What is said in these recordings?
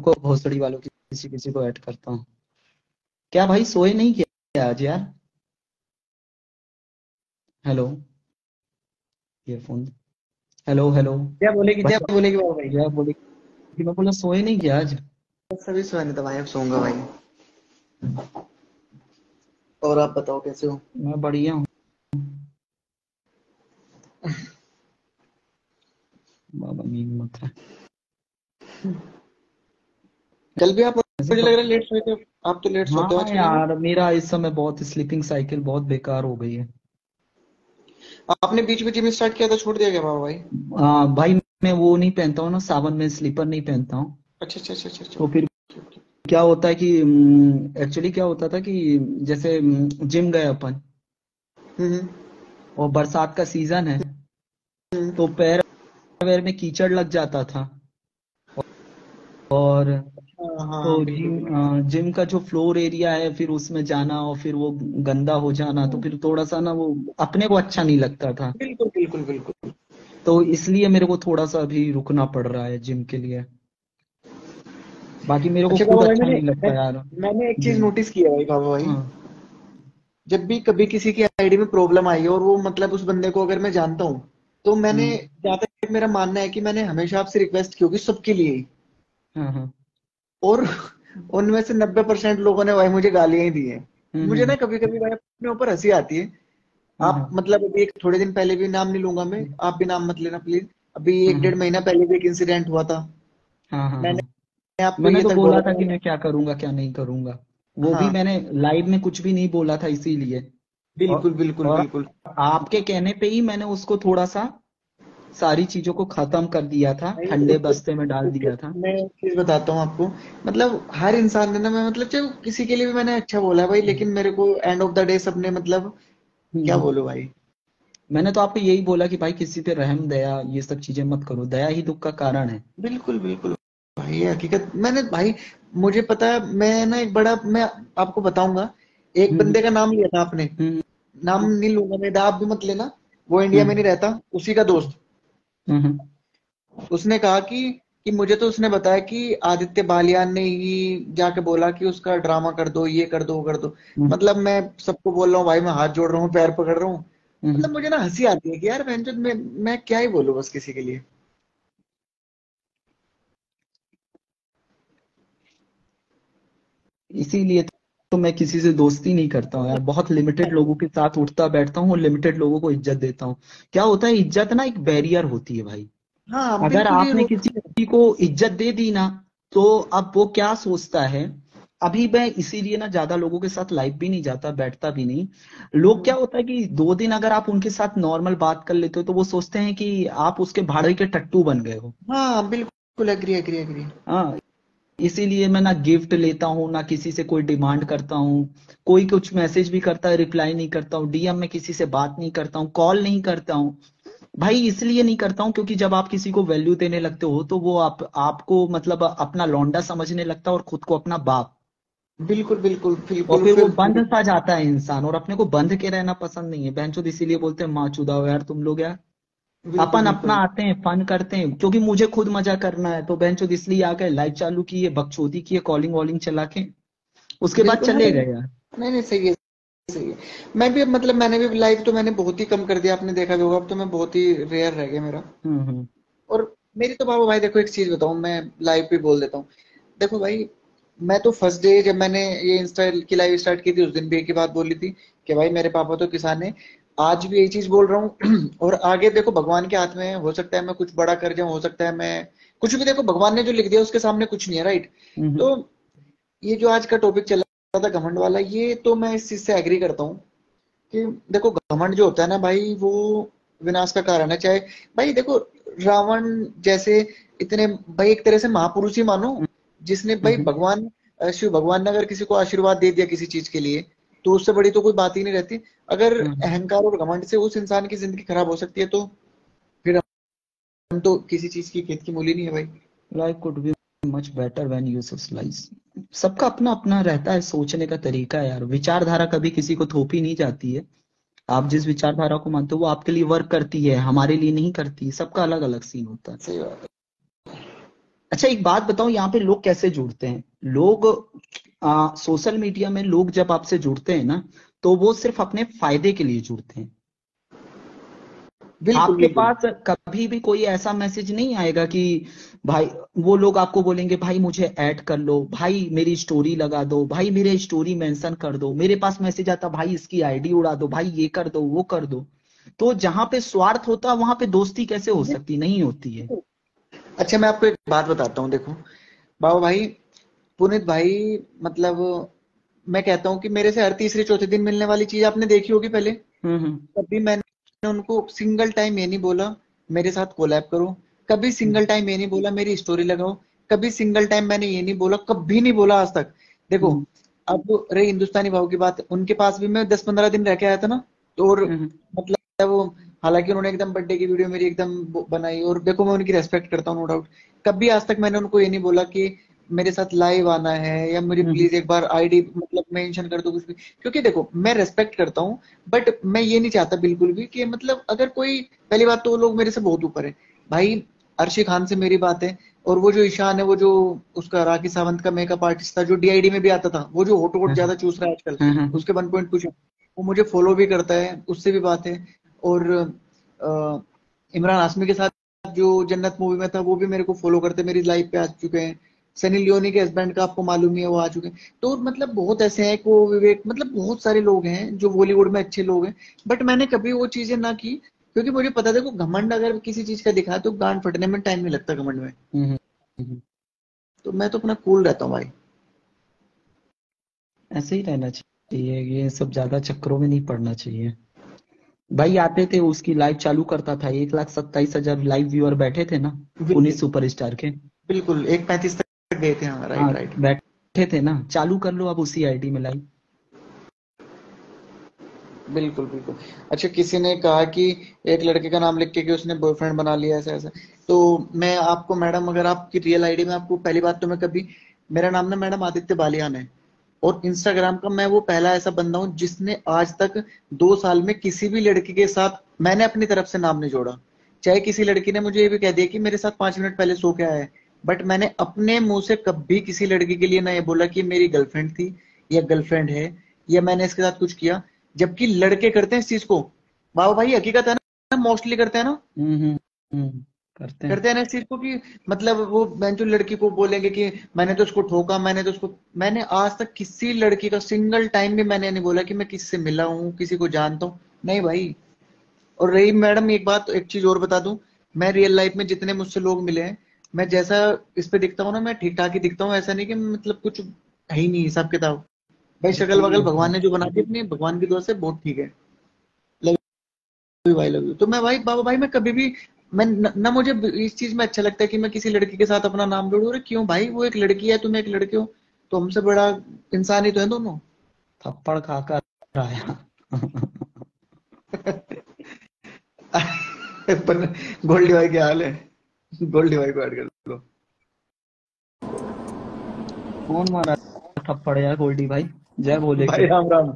को भोसड़ी वालों की किसी किसी को ऐड करता हूँ। क्या भाई सोए नहीं क्या आज यार? हेलो ईयरफोन हेलो हेलो क्या बोलेगी क्या बोलेगी बाबू भाई? क्या बोले कि मैं बोला सोए नहीं क्या आज? सभी सोने तो भाई अब सोऊँगा भाई। और आप बताओ कैसे हो? मैं बढ़िया हूँ। बाबा नींद मत है कल भी आप मुझे लग रहा है लेट सोए थे आप तो लेट सोते हो हाँ यार मेरा इस समय बहुत स्लीपिंग साइकिल बहुत बेकार हो गई है। आपने बीच में जिम स्टार्ट किया था छोड़ दिया क्या बाबू भाई? आ, भाई मैं वो नहीं पहनता हूँ ना सावन में स्लीपर नहीं पहनता हूँ। अच्छा अच्छा अच्छा अच्छा अच्छा। तो फिर क्या होता है कि एक्चुअली क्या होता था कि जैसे जिम गए अपन। हम्म हम्म, और बरसात का सीज़न है हम्म, तो पैर पैर में कीचड़ लग जाता था। और हाँ तो जिम जिम का जो फ्लोर एरिया है फिर उसमें जाना और फिर वो गंदा हो जाना तो फिर थोड़ा सा ना वो अपने को अच्छा नहीं लगता था। बिल्कुल बिल्कुल बिल्कुल। तो इसलिए मेरे को थोड़ा सा अभी रुकना पड़ रहा है जिम के लिए। बाकी मेरे को अच्छा खुद अच्छा नहीं लगता यार। मैंने एक चीज़ नोटिस किया भाई बाबू भाई। हाँ। जब भी कभी किसी की आईडी में प्रॉब्लम आई है और वो मतलब उस बंदे को अगर मैं जानता हूँ तो मैंने हम्म, जहाँ तक मेरा मानना है कि मैंने हमेशा आपसे रिक्वेस्ट की होगी सबके लिए। हाँ हाँ। और उनमें से नब्बे परसेंट लोगों ने भाई मुझे गालियाँ ही दी हैं। हम्म। मुझे हम्म ना कभी कभी भाई अपने ऊपर हँसी आती है। हाँ आप हाँ मतलब अभी एक थोड़े दिन पहले भी नाम नहीं लूँगा मैं हम्म, आप भी नाम मत लेना प्लीज़ अभी हाँ एक हाँ डेढ़ महीना पहले भी एक इंसिडेंट हुआ था। हाँ हाँ हाँ। मैंने आपको मैंने तो बोला था कि मैं क्या करूँगा क्या नहीं करूँगा। वो भी हाँ। मैंने लाइव में कुछ भी नहीं बोला था इसीलिए। बिल्कुल बिल्कुल बिल्कुल। आपके कहने पे ही मैंने उसको थोड़ा सा सारी चीज़ों को खत्म कर दिया था ठंडे बस्ते में डाल दिया था। मैं एक चीज़ बताता हूँ आपको मतलब हर इंसान ने ना मैं मतलब चाहे किसी के लिए भी मैंने अच्छा बोला भाई लेकिन मेरे को एंड ऑफ़ द डे सबने मतलब हम्म, क्या बोलो भाई? मैंने तो आपको यही बोला कि भाई किसी पे रहम दया ये सब चीज़ें मत करो दया ही दुख का कारण है। बिल्कुल बिल्कुल। भाई हकीकत मैंने भाई मुझे पता है मैं ना एक बड़ा मैं आपको बताऊँगा एक हम्म। बंदे का नाम लिया था आपने। हम्म। नाम हम्म नहीं लूँगा मैं आप भी मत लेना वो इंडिया में हम्म। नहीं रहता उसी का दोस्त। हम्म, हम्म, उसने कहा कि कि मुझे तो उसने बताया कि आदित्य बालियान ने ही जाके बोला कि उसका ड्रामा कर दो ये कर दो वो कर दो। हम्म, मतलब मैं सबको बोल रहा हूँ भाई मैं हाथ जोड़ रहा हूँ पैर पकड़ रहा हूँ। हम्म। मतलब मुझे ना हँसी आती है कि यार मैं मैं क्या ही बोलूँ बस किसी के लिए। इसीलिए तो मैं किसी से दोस्ती नहीं करता हूँ यार। बहुत लिमिटेड लोगों के साथ उठता बैठता हूँ और लिमिटेड लोगों को इज़्ज़त देता हूँ। क्या होता है इज़्ज़त ना एक बैरियर होती है भाई। हाँ अगर आपने किसी व्यक्ति को इज़्ज़त दे दी ना तो अब वो क्या सोचता है? अभी मैं इसीलिए ना ज़्यादा लोगों के साथ लाइव भी नहीं जाता बैठता भी नहीं। लोग क्या होता है कि दो दिन अगर आप उनके साथ नॉर्मल बात कर लेते हो तो वो सोचते हैं कि आप उसके भाड़े के टट्टू बन गए हो। हाँ बिल्कुल एग्री एग्री एग्री हाँ इसीलिए मैं ना गिफ्ट लेता हूँ ना किसी से कोई डिमांड करता हूँ। कोई कुछ मैसेज भी करता है रिप्लाई नहीं करता हूँ डीएम में किसी से बात नहीं करता हूँ कॉल नहीं करता हूँ। भाई इसलिए नहीं करता हूँ क्योंकि जब आप किसी को वैल्यू देने लगते हो तो वो आप आपको मतलब अपना लौंडा समझने लगता है और खुद को अपना बाप। बिल्कुल बिल्कुल और फिर वो बंद सा जाता है इंसान और अपने को बंध के रहना पसंद नहीं है। बहनचोद इसीलिए बोलते हैं माँ चुदाओ यार तुम लोग यार। अपन अपना आते हैं फन करते हैं क्योंकि मुझे खुद मज़ा करना है तो बहनचोद इसलिए आ गए लाइव चालू की है बकचोदी की है कॉलिंग वॉलिंग चला के उसके बाद चले गए यार। नहीं नहीं सही है सही है। मैं भी मतलब मैंने भी लाइव तो मैंने बहुत ही कम कर दिया आपने देखा भी होगा अब तो मैं बहुत ही रेयर रह गया मेरा। हम्म हम्म। और मेरी तो बाबा भाई देखो एक चीज़ बताऊँ मैं लाइव पे बोल देता हूँ। देखो भाई मैं तो फ़र्स्ट डे जब मैंने ये इंस्टा की लाइव स्टार्ट की थी उस दिन भी एक ही बात बोली थी कि भाई मेरे पापा तो किसान है आज भी यही चीज़ बोल रहा हूँ। और आगे देखो भगवान के हाथ में है हो सकता है मैं कुछ बड़ा कर जाऊँ हो सकता है मैं कुछ भी देखो भगवान ने जो लिख दिया उसके सामने कुछ नहीं है राइट तो ये जो आज का टॉपिक चल रहा था घमंड वाला ये तो मैं इस चीज़ से एग्री करता हूँ कि देखो घमंड जो होता है ना भाई वो विनाश का कारण है। चाहे भाई देखो रावण जैसे इतने भाई एक तरह से महापुरुष ही मानो जिसने भाई भगवान शिव भगवान ने अगर किसी को आशीर्वाद दे दिया किसी चीज़ के लिए तो उससे बड़ी तो कोई बात ही नहीं रहती। अगर हम्म। अहंकार और घमंड से उस इंसान की ज़िंदगी खराब हो सकती है तो फिर हम तो किसी चीज़ की खेत की मूली नहीं है भाई। Life could be much better when you socialise सबका अपना अपना रहता है सोचने का तरीका यार। विचारधारा कभी किसी को थोपी नहीं जाती है। आप जिस विचारधारा को मानते हो वो आपके लिए वर्क करती है हमारे लिए नहीं करती सबका अलग अलग सीन होता है। सही बात है। अच्छा एक बात बताओ यहाँ पे लोग कैसे जुड़ते हैं? लोग आ, सोशल मीडिया में लोग जब आपसे जुड़ते हैं ना तो वो सिर्फ़ अपने फ़ायदे के लिए जुड़ते हैं। आपके पास कभी भी कोई ऐसा मैसेज नहीं आएगा कि भाई वो लोग आपको बोलेंगे भाई मुझे ऐड कर लो भाई मेरी स्टोरी लगा दो भाई मेरे स्टोरी मेंशन कर दो मेरे पास मैसेज आता भाई इसकी आईडी उड़ा दो भाई ये कर दो वो कर दो। तो जहाँ पे स्वार्थ होता वहाँ पे दोस्ती कैसे हो सकती? नहीं होती है। अच्छा मैं आपको एक बात बताता हूँ देखो। बाबा भाई पुनित भाई मतलब मैं कहता हूँ कि मेरे से हर तीसरे चौथे दिन मिलने वाली चीज़ आपने देखी होगी पहले। हम्म, हम्म। कभी मैंने उनको सिंगल टाइम ये नहीं बोला मेरे साथ कोलैब करो। कभी सिंगल टाइम ये नहीं बोला मेरी स्टोरी लगाओ। कभी सिंगल टाइम मैंने ये नहीं बोला कभी नहीं बोला आज तक। देखो हम्म। अब रही हिंदुस्तानी भाव की बात उनके पास भी मैं दस पंद्रह दिन रह के आया था ना तो और मतलब वो हालाँकि उन्होंने एकदम बर्थडे की वीडियो मेरी एकदम बनाई और देखो मैं उनकी रेस्पेक्ट करता हूँ नो डाउट कभी आज तक मैंने उनको ये नहीं बोला कि मेरे साथ लाइव आना है या मुझे प्लीज़ हम्म। एक बार आईडी मतलब मेंशन कर दो कुछ भी। क्योंकि देखो मैं रेस्पेक्ट करता हूँ बट मैं ये नहीं चाहता बिल्कुल भी कि मतलब अगर कोई पहली बात तो लोग मेरे से बहुत ऊपर है। भाई अर्शी खान से मेरी बात है और वो जो ईशान है वो जो उसका राखी सावंत का मेकअप आर्टिस्ट था जो डीआईडी में भी आता था वो जो होटो वोट हाँ। ज़्यादा चूस रहा है आजकल उसके वन पॉइंट कुछ वो मुझे फॉलो भी करता है उससे भी बात है और इमरान आसमी के साथ जो जन्नत मूवी में था वो भी मेरे को फॉलो करते मेरी लाइफ पे आ चुके हैं। सनी लियोनी के हस्बैंड का आपको मालूम ही है वो आ चुके हैं। तो मतलब बहुत ऐसे हैं को विवेक मतलब बहुत सारे लोग हैं जो बॉलीवुड में अच्छे लोग हैं। बट मैंने कभी वो चीज़ें ना की क्योंकि मुझे पता था घमंड अगर किसी चीज़ का दिखा तो गांड फटने में टाइम नहीं लगता घमंड में। हम्म, हम्म। तो मैं तो अपना कूल रहता हूँ भाई। ऐसे ही रहना चाहिए ये सब ज़्यादा चक्करों में नहीं पड़ना चाहिए। भाई आते थे उसकी लाइव चालू करता था एक लाख सत्ताईस हज़ार लाइव व्यूअर बैठे थे ना उन्नीस सुपर स्टार के। बिल्कुल एक पैंतीस तक गए थे हाँ, राइट राइट बैठे थे ना। चालू कर लो अब उसी आईडी में लाइव बिल्कुल बिल्कुल। अच्छा किसी ने कहा कि एक लड़के का नाम लिख के कि उसने बॉयफ्रेंड बना लिया ऐसा ऐसा। तो मैं आपको मैडम अगर आपकी रियल आईडी में आपको पहली बात तो मैं कभी मेरा नाम ना मैडम आदित्य बालियान है। और इंस्टाग्राम का मैं वो पहला ऐसा बंदा हूँ जिसने आज तक दो साल में किसी भी लड़की के साथ मैंने अपनी तरफ़ से नाम नहीं जोड़ा। चाहे किसी लड़की ने मुझे ये भी कह दिया कि मेरे साथ पाँच मिनट पहले सो के आया है। बट मैंने अपने मुँह से कभी किसी लड़की के लिए ना ये बोला कि मेरी गर्लफ्रेंड थी या गर्लफ्रेंड है या मैंने इसके साथ कुछ किया जबकि लड़के करते हैं इस चीज़ को। बाबा भाई हकीकत है ना? मोस्टली करते हैं ना? हम्म, हम्म, हम्म। करते हैं। करते हैं ना इस चीज़ को कि मतलब वो मैं जो लड़की को बोलेंगे कि मैंने तो उसको ठोका मैंने तो उसको मैंने आज तक किसी लड़की का सिंगल टाइम भी मैंने नहीं बोला कि मैं किससे मिला हूँ किसी को जानता हूँ। नहीं भाई। और रही मैडम एक बात एक चीज़ और बता दूँ मैं रियल लाइफ में जितने मुझसे लोग मिले हैं मैं जैसा इस पे दिखता हूँ ना मैं ठीक ठाक ही दिखता हूँ ऐसा नहीं कि मतलब कुछ है ही नहीं हिसाब किताब। भाई शक्ल वगल भगवान ने जो बना दी अपनी भगवान की दुआ से बहुत ठीक है। भाई लव यू तो मैं भाई बाबा भाई मैं कभी भी मैं न, न मुझे इस चीज़ में अच्छा लगता है कि मैं किसी लड़की के साथ अपना नाम जोड़ू अरे क्यों भाई वो एक लड़की है तुम एक लड़के हो तो हमसे बड़ा इंसान ही तो है दोनों। थप्पड़ खाकर आया। गोल्डी भाई क्या हाल है? गोल्डी भाई को ऐड कर लो कौन मारा? थप्पड़ यार गोल्डी भाई। जय बोले भाई राम राम।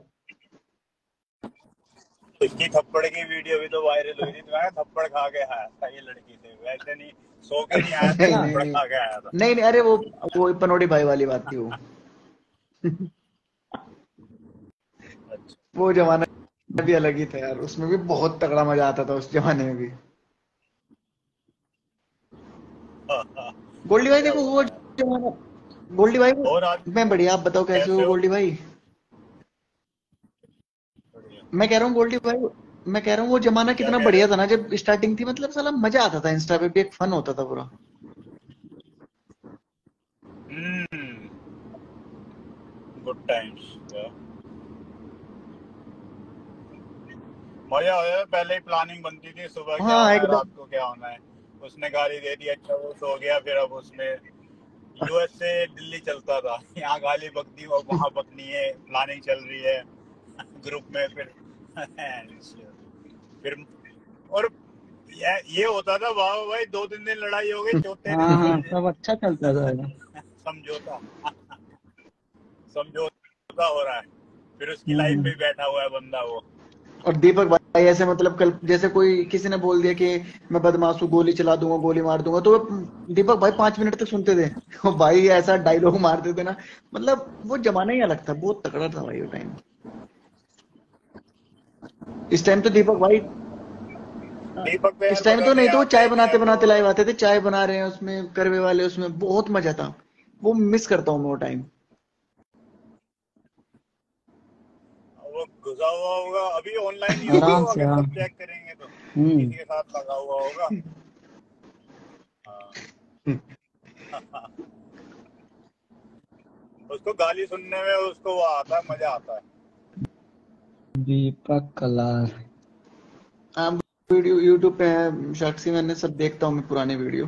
इसकी थप्पड़ की वीडियो भी तो वायरल हुई थी तो थप्पड़ खा के आया था ये लड़की से। वैसे नहीं सो के नहीं आया था थप्पड़ खा के आया था। नहीं नहीं अरे वो वो पनोड़ी भाई वाली बात थी वो। अच्छा। वो जमाना भी अलग ही था यार उसमें भी बहुत तगड़ा मज़ा आता था उस जमाने में भी। गोल्डी भाई देखो वो जमाना गोल्डी भाई मैं बढ़िया आप बताओ कैसे हो गोल्डी भाई? मैं कह रहा हूँ गोल्डी भाई मैं कह रहा हूँ वो जमाना कितना बढ़िया था ना जब स्टार्टिंग थी मतलब साला मज़ा आता था इंस्टा पे भी एक फन होता था पूरा। गुड टाइम्स मज़ा आया पहले ही प्लानिंग बनती थी सुबह क्या हाँ, होना रात को क्या होना है। उसने गाली दे दी अच्छा वो सो गया फिर अब उसने यूएस से दिल्ली चलता था। यहाँ गाली बकती वहाँ बकनी है प्लानिंग चल रही है ग्रुप में फिर। फिर और ये होता था वाह भाई दो तीन दिन लड़ाई हो गई चौथे हाँ, हाँ, सब अच्छा चलता था। समझौता। समझौता हो रहा है। फिर उसकी लाइफ हम्म। में बैठा हुआ है बंदा वो। और दीपक भाई ऐसे मतलब कल जैसे कोई किसी ने बोल दिया कि मैं बदमाश हूँ गोली चला दूँगा गोली मार दूँगा तो दीपक भाई पाँच मिनट तक सुनते थे। भाई ऐसा डायलॉग मारते थे ना मतलब वो जमाना ही अलग था बहुत तकड़ा था भाई वो टाइम इस टाइम तो दीपक भाई दीपक इस टाइम तो नहीं तो चाय बनाते बनाते लाइव आते थे चाय बना रहे हैं उसमें करवे वाले उसमें बहुत मज़ा था। वो मिस करता हूँ मैं वो टाइम वो घुसा हुआ होगा। अभी ऑनलाइन ही आराम से हाँ। चेक करेंगे तो। हम्म। किसी के साथ लगा हुआ होगा। हाँ। उसको गाली सुनने में उसको वो आता है मज़ा आता है। दीपक कलाल हाँ वीडियो यूट्यूब पे है। साक्षी मैंने सब देखता हूँ मैं पुराने वीडियो।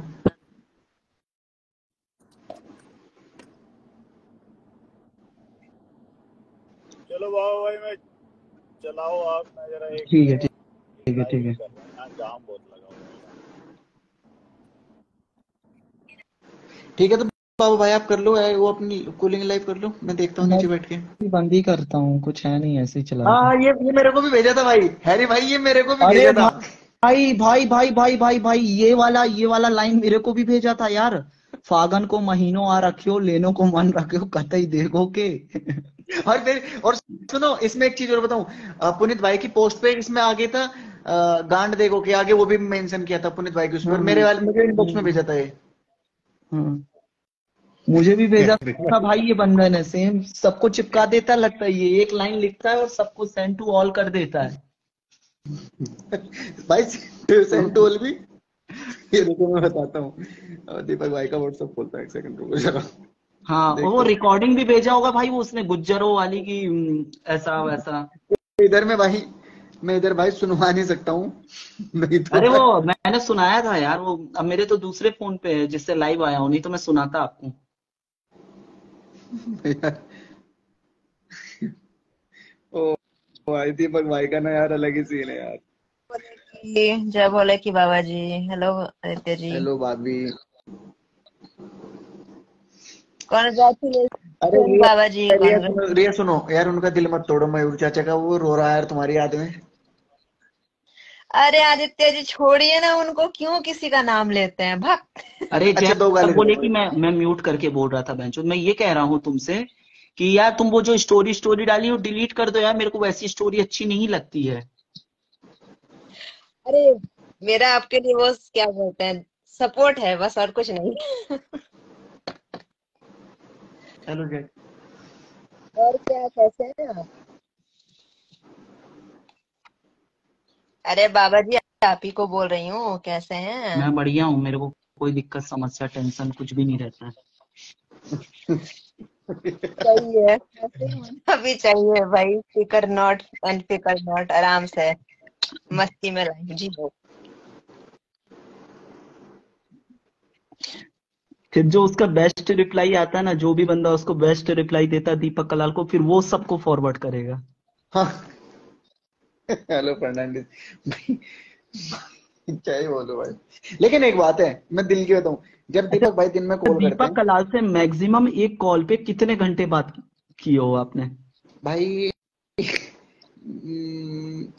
चलो बाबा भाई मैं चलाओ आप मैं जरा एक ठीक है ठीक है ठीक है। जाम बहुत लगा ठीक है तो बाबू भाई आप कर लो वो अपनी कूलिंग लाइव कर लो मैं देखता हूँ नीचे बैठ के। बंद ही करता हूँ कुछ है नहीं ऐसे ही चला हाँ ये ये मेरे को भी भेजा था भाई। हैरी भाई ये मेरे को भी भेजा था। भाई भाई भाई भाई भाई भाई ये वाला ये वाला लाइन मेरे को भी भेजा था यार। फागन को महीनों आ रखियो लेनो को मन रखियो कतई देखो के और फिर और सुनो इसमें एक चीज़ और बताऊँ। पुनित भाई की पोस्ट पे इसमें आगे था गांड देखो के आगे वो भी मेंशन किया था पुनित भाई की उसमें। मेरे वाले मुझे इनबॉक्स में भेजा था ये। हम्म। मुझे भी भेजा था भाई ये बंधन है सेम सबको चिपका देता लगता है ये। एक लाइन लिखता है और सबको सेंड टू ऑल कर देता है। भाई सेंड टू ऑल भी? ये देखो मैं बताता हूँ। दीपक भाई का व्हाट्सएप खोलता है एक सेकंड रुको जरा। हाँ वो रिकॉर्डिंग भी भेजा होगा भाई वो उसने गुज्जरों वाली की ऐसा वैसा। इधर में भाई मैं इधर भाई सुनवा नहीं सकता हूँ। तो अरे वो मैंने सुनाया था यार वो अब मेरे तो दूसरे फ़ोन पे है जिससे लाइव आया हूँ नहीं तो मैं सुनाता आपको। ओ भाई दीपक भाई का ना यार अलग ही सीन है यार। जय बोले की बाबा जी हेलो आदित्य जी। हेलो भाभी अरे बाबा जी रिया सुनो यार उनका दिल मत तोड़ो मयूर चाचा का वो रो रहा है यार तुम्हारी याद में। अरे आदित्य जी छोड़िए ना उनको क्यों किसी का नाम लेते हैं भक्त? अरे अच्छा, दो बोले कि मैं मैं म्यूट करके बोल रहा था बेंचो मैं ये कह रहा हूँ तुमसे कि यार तुम वो जो स्टोरी स्टोरी डाली वो डिलीट कर दो यार मेरे को वैसी स्टोरी अच्छी नहीं लगती है। अरे मेरा आपके लिए वो क्या बोलते हैं सपोर्ट है बस और कुछ नहीं। हेलो जय और क्या कैसे हैं आप? अरे बाबा जी आप ही को बोल रही हूँ कैसे हैं? मैं बढ़िया हूँ मेरे को कोई दिक्कत समस्या टेंशन कुछ भी नहीं रहता है। चाहिए अभी चाहिए भाई फिकर नॉट एंड अनफिकर नॉट आराम से। मस्ती में लाइफ जी हो फिर जो उसका बेस्ट रिप्लाई आता है ना जो भी बंदा उसको बेस्ट रिप्लाई देता है दीपक कलाल को फिर वो सबको फॉरवर्ड करेगा। हाँ। Hello Fernandes. क्या ही बोलो भाई। लेकिन एक बात है मैं दिल की बताऊँ जब दीपक भाई दिन में कॉल दीपक कलाल से मैक्सिमम एक कॉल पे कितने घंटे बात किए हो आपने? भाई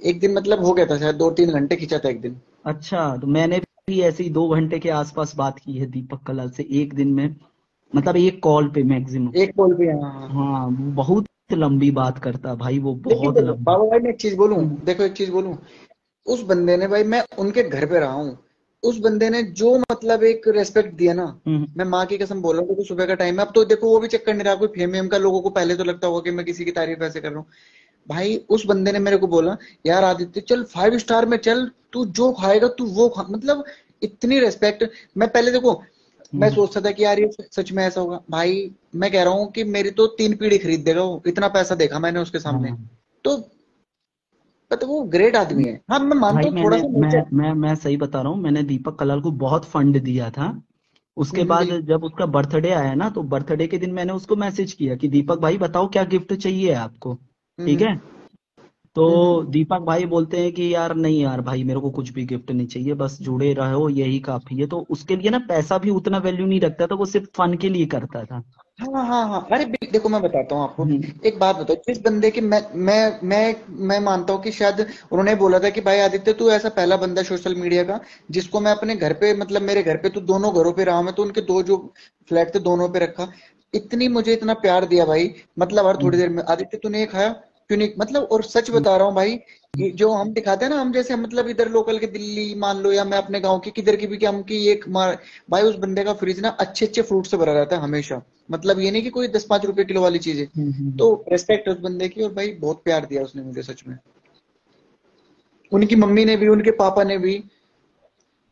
एक दिन मतलब हो गया था शायद दो तीन घंटे खींचा था एक दिन। अच्छा तो मैंने भी ऐसे ही दो घंटे के आसपास बात की है दीपक कलाल से एक दिन में मतलब एक कॉल पे मैक्सिमम। एक कॉल पे हाँ, हाँ बहुत लंबी बात करता भाई वो बहुत लंबी। बाबा भाई मैं एक चीज़ बोलूँ देखो एक चीज़ बोलूँ। उस बंदे ने भाई मैं उनके घर पे रहा हूँ। उस बंदे ने जो मतलब एक रेस्पेक्ट दिया ना हम्म। मैं माँ की कसम बोल रहा हूँ सुबह का टाइम है अब तो देखो वो भी चेक करने रहा कोई फेम वेम का लोगों को पहले तो लगता होगा कि मैं किसी की तारीफ़ ऐसे कर रहा हूँ। भाई उस बंदे ने मेरे को बोला यार आदित्य चल फाइव स्टार में चल तू जो खाएगा तू वो खा मतलब इतनी रेस्पेक्ट मैं पहले देखो मैं हम्म। सोचता था कि यार ये सच में ऐसा होगा। भाई मैं कह रहा हूँ कि मेरी तो तीन पीढ़ी खरीद देगा वो। इतना पैसा देखा मैंने उसके सामने। हाँ। तो तो वो ग्रेट आदमी है। हाँ मैं मानता हूँ थोड़ा सा मैं, मैं मैं सही बता रहा हूँ मैंने दीपक कलाल को बहुत फंड दिया था। उसके हम्म, बाद जब उसका बर्थडे आया ना तो बर्थडे के दिन मैंने उसको मैसेज किया कि दीपक भाई बताओ क्या गिफ्ट चाहिए आपको? ठीक है? तो दीपक भाई बोलते हैं कि यार नहीं यार भाई मेरे को कुछ भी गिफ्ट नहीं चाहिए बस जुड़े रहो यही काफ़ी है। तो उसके लिए ना पैसा भी उतना वैल्यू नहीं रखता था वो सिर्फ़ फन के लिए करता था। हाँ हाँ हाँ। अरे देखो मैं बताता हूँ आपको। एक बात बताओ जिस बंदे की मैं मैं मैं मैं मानता हूँ कि शायद उन्होंने बोला था कि भाई आदित्य तू ऐसा पहला बंदा सोशल मीडिया का जिसको मैं अपने घर पे मतलब मेरे घर पे तो दोनों घरों पे रहा मैं तो उनके दो जो फ्लैट थे दोनों पे रखा। इतनी मुझे इतना प्यार दिया भाई मतलब हर थोड़ी देर में। आदित्य तूने खाया? क्यों नहीं मतलब और सच बता रहा हूँ भाई जो हम दिखाते हैं ना हम जैसे मतलब इधर लोकल के दिल्ली मान लो या मैं अपने गाँव की किधर की भी हम की एक भाई उस बंदे का फ्रिज ना अच्छे अच्छे फ्रूट से भरा रहता है हमेशा। मतलब ये नहीं कि कोई दस पाँच रुपए किलो वाली चीज़ है। हम्म, हम्म, तो रेस्पेक्ट उस बंदे की और भाई बहुत प्यार दिया उसने मुझे सच में। उनकी मम्मी ने भी उनके पापा ने भी।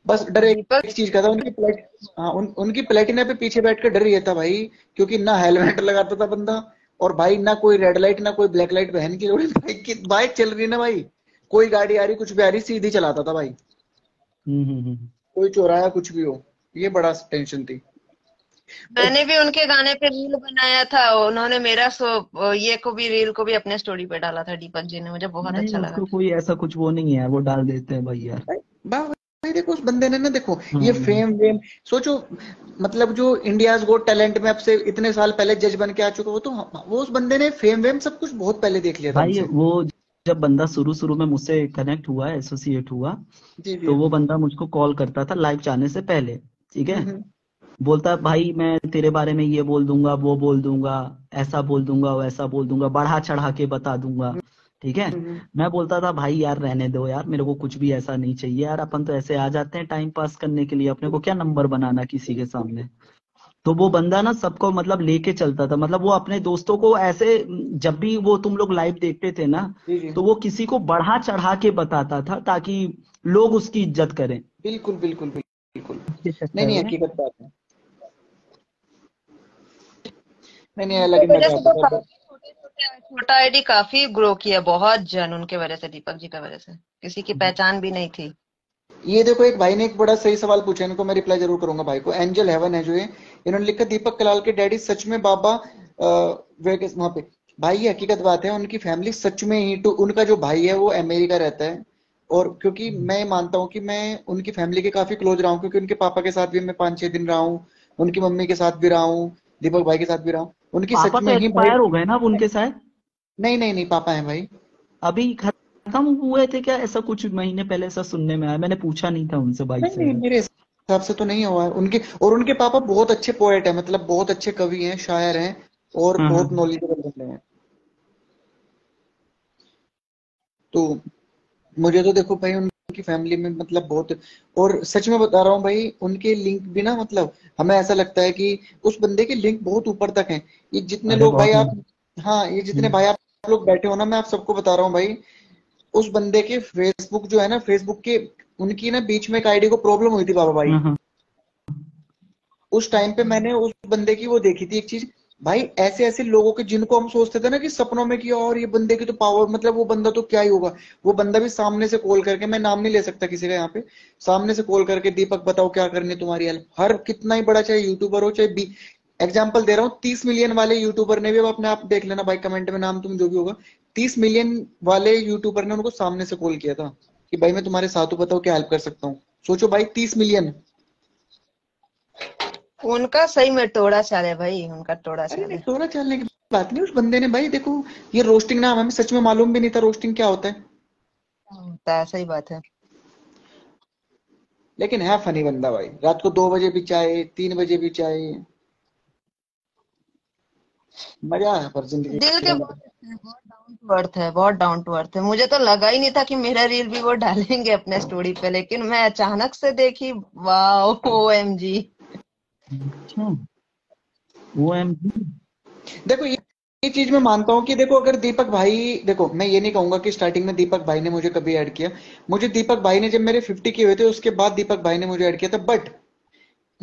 बस डर एक चीज़ का था उनकी प्लेट हाँ उन, उनकी प्लेटिना पे पीछे बैठ कर डर रही था भाई क्योंकि ना हेलमेट लगाता था बंदा और भाई ना कोई रेड लाइट ना कोई ब्लैक लाइट बहन की बाइक की बाइक चल रही ना भाई। कोई गाड़ी आ रही कुछ भी आ रही सीधी चलाता था भाई। हम्म, हम्म, हम्म। कोई चोराया कुछ भी हो ये बड़ा टेंशन थी। मैंने भी उनके गाने पे रील बनाया था उन्होंने मेरा सो ये को भी रील को भी अपने स्टोरी पे डाला था दीपक जी ने मुझे बहुत अच्छा लगा। कोई ऐसा कुछ वो नहीं है वो डाल देते हैं भाई यार। भाई देखो उस बंदे ने ना देखो ये फेम वेम सोचो मतलब जो इंडिया गोट टैलेंट में अब से इतने साल पहले जज बन के आ चुका वो तो वो उस बंदे ने फेम वेम सब कुछ बहुत पहले देख लिया था भाई वो जब बंदा शुरू शुरू में मुझसे कनेक्ट हुआ एसोसिएट हुआ जी, जी, तो वो बंदा मुझको कॉल करता था लाइव जाने से पहले ठीक है? बोलता भाई मैं तेरे बारे में ये बोल दूँगा वो बोल दूँगा ऐसा बोल दूँगा वैसा बोल दूँगा बढ़ा चढ़ा के बता दूँगा। ठीक है? मैं बोलता था भाई यार रहने दो यार मेरे को कुछ भी ऐसा नहीं चाहिए यार अपन तो ऐसे आ जाते हैं टाइम पास करने के लिए अपने को क्या नंबर बनाना किसी के सामने? तो वो बंदा ना सबको मतलब लेके चलता था मतलब वो अपने दोस्तों को ऐसे जब भी वो तुम लोग लाइव देखते थे ना तो वो किसी को बढ़ा चढ़ा के बताता था ताकि लोग उसकी इज़्ज़त करें। बिल्कुल बिल्कुल बिल्कुल। नहीं नहीं हकीकत बात है। नहीं नहीं अलग छोटा आईडी काफ़ी ग्रो किया बहुत जन उनके वजह से दीपक जी की वजह से। किसी की पहचान भी नहीं थी। ये देखो एक भाई ने एक बड़ा सही सवाल पूछा इनको मैं रिप्लाई ज़रूर करूँगा भाई को। एंजल हेवन है जो ये। इन्होंने लिखा दीपक कलाल के डैडी सच में बाबा वहाँ पे। भाई ये हकीकत बात है उनकी फैमिली सच में ही टू उनका जो भाई है वो अमेरिका रहता है। और क्योंकि हम्म। मैं मानता हूँ कि मैं उनकी फैमिली के काफ़ी क्लोज रहा हूँ क्योंकि उनके पापा के साथ भी मैं पाँच छह दिन रहा हूँ उनकी मम्मी के साथ भी रहा हूँ दीपक भाई के साथ भी रहा हूँ। उनकी सच में ही हो गए ना उनके साथ? नहीं नहीं नहीं पापा है भाई। अभी खत्म हुए थे क्या? ऐसा कुछ महीने पहले ऐसा सुनने में आया। मैंने पूछा नहीं था उनसे भाई से। मेरे हिसाब से तो नहीं हुआ है। उनके और उनके पापा बहुत अच्छे पोएट है मतलब बहुत अच्छे कवि हैं शायर हैं और हाँ, बहुत नॉलेजेबल हाँ। बंदे हैं। तो मुझे तो देखो भाई उनकी फैमिली में मतलब बहुत और सच में बता रहा हूँ भाई उनके लिंक भी ना मतलब हमें ऐसा लगता है कि उस बंदे के लिंक बहुत ऊपर तक हैं ये जितने लोग भाई आप हाँ ये जितने हम्म। भाई आप लोग बैठे हो ना मैं आप सबको बता रहा हूँ भाई उस बंदे के फेसबुक जो है ना फेसबुक के उनकी ना बीच में एक आईडी को प्रॉब्लम हुई थी बाबा भाई हम्म। उस टाइम पे मैंने उस बंदे की वो देखी थी एक चीज़ भाई ऐसे ऐसे लोगों के जिनको हम सोचते थे ना कि सपनों में किया और ये बंदे की तो पावर मतलब वो बंदा तो क्या ही होगा? वो बंदा भी सामने से कॉल करके, मैं नाम नहीं ले सकता किसी का यहाँ पे, सामने से कॉल करके, दीपक बताओ क्या करनी तुम्हारी हेल्प हर कितना ही बड़ा चाहे यूट्यूबर हो, चाहे बी एग्ज़ाम्पल दे रहा हूँ, तीस मिलियन वाले यूट्यूबर ने भी अब अपने आप देख लेना भाई कमेंट में नाम तुम जो भी होगा। तीस मिलियन वाले यूट्यूबर ने उनको सामने से कॉल किया था कि भाई, मैं तुम्हारे साथ हूँ, बताओ क्या हेल्प कर सकता हूँ? सोचो भाई, तीस मिलियन उनका सही में टोड़ा चाल है भाई उनका टोड़ा चाल टोड़ा चालने की बात नहीं उस बंदे ने भाई देखो ये रोस्टिंग नाम हमें सच में मालूम भी नहीं था रोस्टिंग क्या होता है। होता है सही बात है। लेकिन है फनी बंदा भाई रात को दो बजे भी चाहे तीन बजे भी चाहे मज़ा है पर ज़िंदगी दिल के बहुत डाउन टू अर्थ है बहुत डाउन टू अर्थ है। मुझे तो लगा ही नहीं था कि मेरा रील भी वो डालेंगे अपने स्टोरी पे लेकिन मैं अचानक से देखी वाह ओ एम जी देखो, ये ये चीज़ मैं मानता हूँ कि देखो, अगर दीपक भाई, देखो, मैं ये नहीं कहूँगा कि स्टार्टिंग में दीपक भाई ने मुझे कभी ऐड किया। मुझे दीपक भाई ने जब मेरे 50 के हुए थे, उसके बाद दीपक भाई ने मुझे ऐड किया था। बट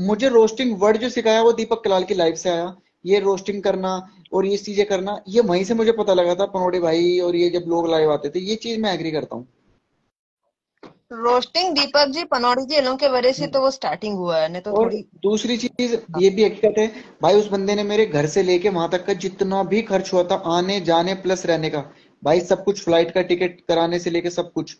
मुझे रोस्टिंग वर्ड जो सिखाया, वो दीपक कलाल की लाइफ से आया। ये रोस्टिंग करना और ये चीज़ें करना, ये वहीं से मुझे पता लगा था, पनोड़े भाई और ये जब लोग लाइव आते थे, ये चीज़ मैं एग्री करता हूँ। रोस्टिंग दीपक जी पनौड़ी जी के वजह से तो वो स्टार्टिंग हुआ है तो और थोड़ी दूसरी चीज़ ये भी हकीकत है भाई उस बंदे ने मेरे घर से लेके वहाँ तक का जितना भी खर्च हुआ था आने जाने प्लस रहने का भाई सब कुछ फ़्लाइट का टिकट कराने से लेके सब कुछ।